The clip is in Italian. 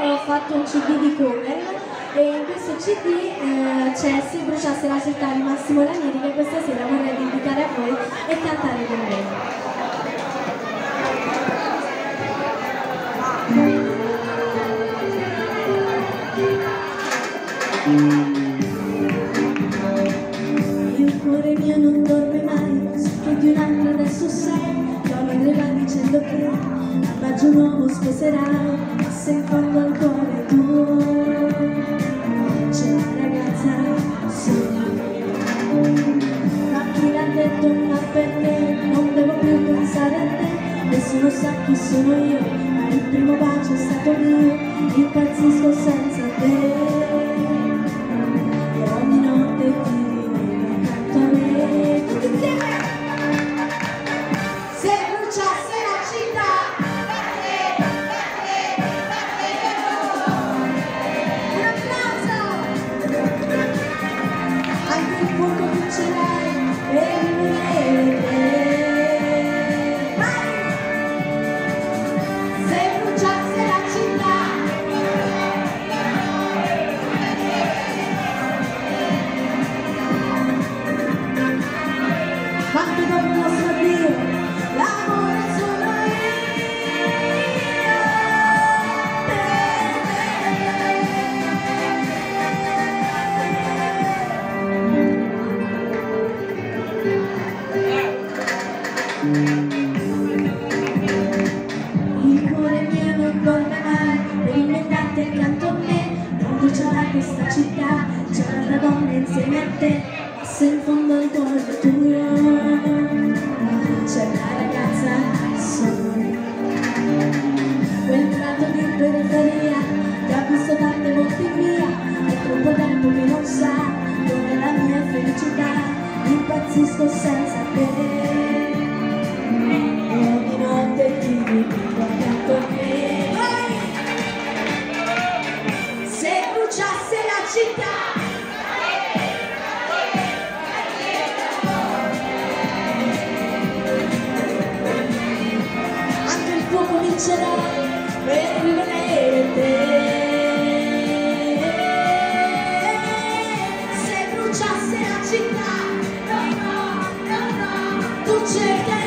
ho fatto un CD di cover e in questo CD eh, c'è Se bruciasse la città di Massimo Ranieri che questa sera vorrei dedicare a voi e cantare con me. Il cuore mio non dorme mai, so che di un altro adesso tua madre va dicendo che a maggio un uomo sposerai, se in fondo al cuore tuo c'è una ragazza sola. Ma chi l'ha detto ma per te, non devo più pensare a te, nessuno sa chi sono io, ma il primo bacio è stato mio, impazzisco senza te. Il cuore mio non dorme mai per inventarte accanto a me. Non bruciarà questa città c'è un'altra donna insieme a te. Se in fondo al tuo c'è una ragazza io quel tratto di periferia che ha visto tante volte via. È troppo tempo che non sa dove la mia felicità. Impazzisco senza te vincerà per rimanere te. Se bruciasse la città, no, no, no, no, tu cercheresti